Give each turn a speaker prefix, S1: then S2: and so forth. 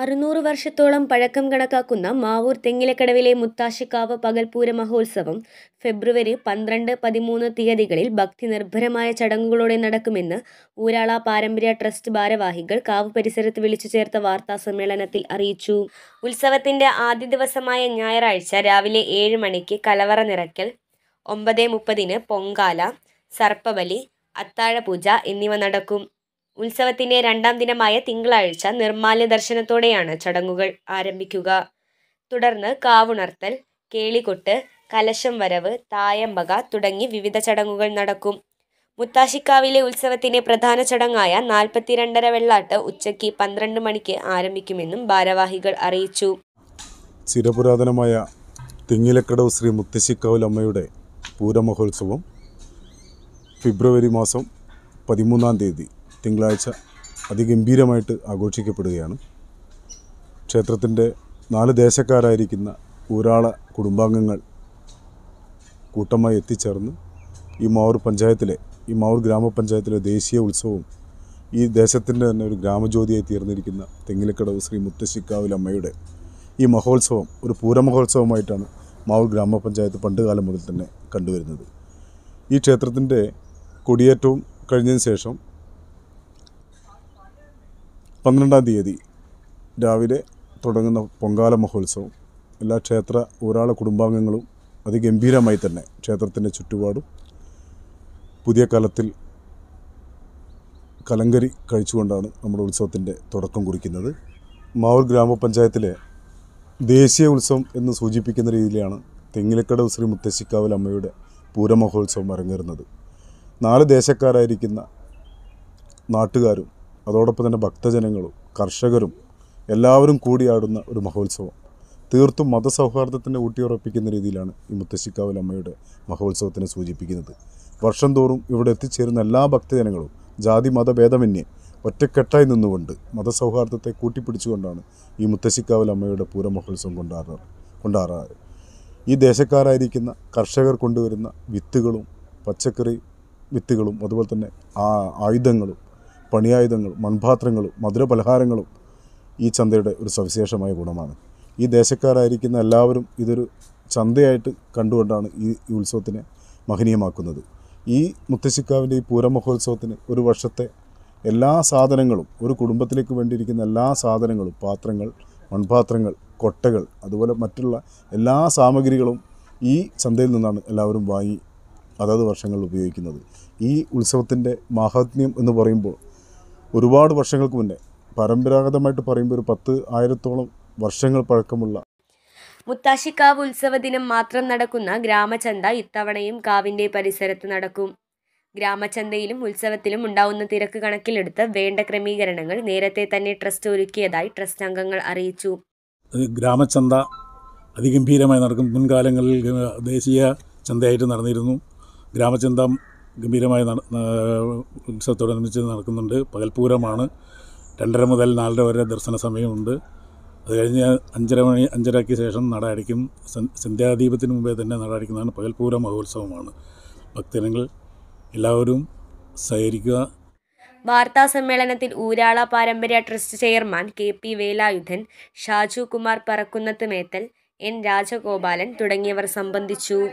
S1: അറുന്നൂറ് വർഷത്തോളം പഴക്കം കണക്കാക്കുന്ന മാവൂർ തെങ്ങിലക്കടവിലെ മുത്താശിക്കാവ് പകൽപൂര മഹോത്സവം ഫെബ്രുവരി പന്ത്രണ്ട് പതിമൂന്ന് തീയതികളിൽ ഭക്തി നിർഭരമായ ചടങ്ങുകളോടെ നടക്കുമെന്ന് ഊരാള പാരമ്പര്യ ട്രസ്റ്റ് ഭാരവാഹികൾ കാവ് പരിസരത്ത് വിളിച്ചു ചേർത്ത വാർത്താ സമ്മേളനത്തിൽ അറിയിച്ചു. ഉത്സവത്തിന്റെ ആദ്യ ദിവസമായ ഞായറാഴ്ച രാവിലെ ഏഴ് മണിക്ക് കലവറ നിറയ്ക്കൽ ഒമ്പത് മുപ്പതിന് പൊങ്കാല സർപ്പബലി അത്താഴപൂജ എന്നിവ നടക്കും. ഉത്സവത്തിന്റെ രണ്ടാം ദിനമായ തിങ്കളാഴ്ച നിർമ്മാല്യ ദർശനത്തോടെയാണ് ചടങ്ങുകൾ ആരംഭിക്കുക. തുടർന്ന് കാവുണർത്തൽ കേളികൊട്ട് കലശം വരവ് തായമ്പക തുടങ്ങി വിവിധ ചടങ്ങുകൾ നടക്കും. മുത്താശിക്കാവിലെ ഉത്സവത്തിന്റെ പ്രധാന ചടങ്ങായ നാൽപ്പത്തിരണ്ടര വെള്ളാട്ട് ഉച്ചയ്ക്ക് പന്ത്രണ്ട് മണിക്ക് ആരംഭിക്കുമെന്നും ഭാരവാഹികൾ അറിയിച്ചു.
S2: ചിരപുരാതനമായ തിങ്ങിലക്കടവ് ശ്രീ മുത്തശ്ശിക്കാവിലമ്മയുടെ പൂരമഹോത്സവം ഫെബ്രുവരി മാസം പതിമൂന്നാം തീയതി തിങ്കളാഴ്ച അതിഗംഭീരമായിട്ട് ആഘോഷിക്കപ്പെടുകയാണ്. ക്ഷേത്രത്തിന്റെ നാല് ദേശക്കാരായിരിക്കുന്ന ഊരാള കുടുംബാംഗങ്ങൾ കൂട്ടമായി എത്തിച്ചേർന്ന് ഈ മാവൂർ പഞ്ചായത്തിലെ ഈ മാവൂർ ഗ്രാമപഞ്ചായത്തിലെ ദേശീയ ഉത്സവവും ഈ ദേശത്തിന്റെ തന്നെ ഒരു ഗ്രാമജ്യോതിയായി തീർന്നിരിക്കുന്ന തെങ്ങിലക്കടവ് ശ്രീ മുത്തശ്ശിക്കാവിലമ്മയുടെ ഈ മഹോത്സവം ഒരു പൂരമഹോത്സവമായിട്ടാണ് മാവൂർ ഗ്രാമപഞ്ചായത്ത് പണ്ടുകാലം മുതൽ തന്നെ കണ്ടുവരുന്നത്. ഈ ക്ഷേത്രത്തിന്റെ കൊടിയേറ്റവും കഴിഞ്ഞതിന് ശേഷം പന്ത്രണ്ടാം തീയതി രാവിലെ തുടങ്ങുന്ന പൊങ്കാല മഹോത്സവം. എല്ലാ ക്ഷേത്ര ഊരാള കുടുംബാംഗങ്ങളും അതിഗംഭീരമായി തന്നെ ക്ഷേത്രത്തിന്റെ ചുറ്റുപാടും പുതിയ കാലത്തിൽ കലങ്കരി കഴിച്ചുകൊണ്ടാണ് നമ്മുടെ ഉത്സവത്തിന്റെ തുടക്കം കുറിക്കുന്നത്. മാവൂർ ഗ്രാമപഞ്ചായത്തിലെ ദേശീയ ഉത്സവം എന്ന് സൂചിപ്പിക്കുന്ന രീതിയിലാണ് തെങ്ങിലക്കടവ് ശ്രീ മുത്തശ്ശിക്കാവൽ അമ്മയുടെ പൂരമഹോത്സവം അരങ്ങേറുന്നത്. നാല് ദേശക്കാരായിരിക്കുന്ന നാട്ടുകാരും അതോടൊപ്പം തന്നെ ഭക്തജനങ്ങളും കർഷകരും എല്ലാവരും കൂടിയാടുന്ന ഒരു മഹോത്സവം. തീർത്തും മതസൗഹാർദ്ദത്തിന്റെ ഊട്ടിയുറപ്പിക്കുന്ന രീതിയിലാണ് ഈ മുത്തശ്ശിക്കാവിൽ അമ്മയുടെ മഹോത്സവത്തിനെ സൂചിപ്പിക്കുന്നത്. വർഷം തോറും ഇവിടെ എത്തിച്ചേരുന്ന എല്ലാ ഭക്തജനങ്ങളും ജാതി മതഭേദമന്യേ ഒറ്റക്കെട്ടായി നിന്നുകൊണ്ട് മതസൗഹാർദ്ദത്തെ കൂട്ടിപ്പിടിച്ചുകൊണ്ടാണ് ഈ മുത്തശ്ശിക്കാവിൽ അമ്മയുടെ പൂരമഹോത്സവം കൊണ്ടാടാറ് കൊണ്ടാറാറ്. ഈ ദേശക്കാരായിരിക്കുന്ന കർഷകർ കൊണ്ടുവരുന്ന വിത്തുകളും പച്ചക്കറി വിത്തുകളും അതുപോലെ തന്നെ ആ ആയുധങ്ങളും പണിയായുധങ്ങളും മൺപാത്രങ്ങളും മധുരപലഹാരങ്ങളും ഈ ചന്തയുടെ ഒരു സവിശേഷമായ ഗുണമാണ്. ഈ ദേശക്കാരായിരിക്കുന്ന എല്ലാവരും ഇതൊരു ചന്തയായിട്ട് കണ്ടുകൊണ്ടാണ് ഈ ഉത്സവത്തിനെ മഹനീയമാക്കുന്നത്. ഈ മുത്തശ്ശിക്കാവിന്റെ ഈ പൂരമഹോത്സവത്തിന് ഒരു വർഷത്തെ എല്ലാ സാധനങ്ങളും ഒരു കുടുംബത്തിലേക്ക് വേണ്ടിയിരിക്കുന്ന എല്ലാ സാധനങ്ങളും പാത്രങ്ങൾ മൺപാത്രങ്ങൾ കൊട്ടകൾ അതുപോലെ മറ്റുള്ള എല്ലാ സാമഗ്രികളും ഈ ചന്തയിൽ നിന്നാണ് എല്ലാവരും വാങ്ങി അതത് വർഷങ്ങളിൽ ഉപയോഗിക്കുന്നത്. ഈ ഉത്സവത്തിന്റെ മാഹാത്മ്യം എന്ന് പറയുമ്പോൾ ഒരുപാട് വർഷങ്ങൾക്ക് മുന്നേ പരമ്പരാഗതമായിട്ട് പറയുമ്പോൾ ഒരു പത്ത് ആയിരത്തോളം വർഷങ്ങൾ പഴക്കമുള്ള
S1: മുത്താശിക്കാവ് ഉത്സവ ദിനം മാത്രം നടക്കുന്ന ഗ്രാമചന്ത ഇത്തവണയും കാവിന്റെ പരിസരത്ത് നടക്കും. ഗ്രാമചന്തയിലും ഉത്സവത്തിലും ഉണ്ടാവുന്ന തിരക്ക് കണക്കിലെടുത്ത് വേണ്ട ക്രമീകരണങ്ങൾ നേരത്തെ തന്നെ ട്രസ്റ്റ് ഒരുക്കിയതായി ട്രസ്റ്റ് അംഗങ്ങൾ അറിയിച്ചു.
S3: ഗ്രാമചന്ത അതിഗംഭീരമായി നടക്കും. മുൻകാലങ്ങളിൽ ദേശീയ ചന്തയായിട്ട് നടന്നിരുന്നു. ഗ്രാമചന്ത ഗംഭീരമായി ഉത്സവത്തോടനുബന്ധിച്ച് നടക്കുന്നുണ്ട്. പകൽപൂരമാണ് രണ്ടര മുതൽ നാലര വരെ ദർശന സമയമുണ്ട്. അത് കഴിഞ്ഞ് അഞ്ചര മണി അഞ്ചരയ്ക്ക് ശേഷം നട അടിക്കും. സന്- സന്ധ്യാദീപത്തിന് മുമ്പേ തന്നെ നട അടിക്കുന്നതാണ് പകൽപൂര മഹോത്സവമാണ്. ഭക്തജനങ്ങൾ എല്ലാവരും സഹകരിക്കുക.
S1: വാർത്താ സമ്മേളനത്തിൽ ഊരാള പാരമ്പര്യ trust chairman K P Velayudhan Shaju Kumar Parakkunnath Methal N Rajagopalan തുടങ്ങിയവർ സംബന്ധിച്ചു.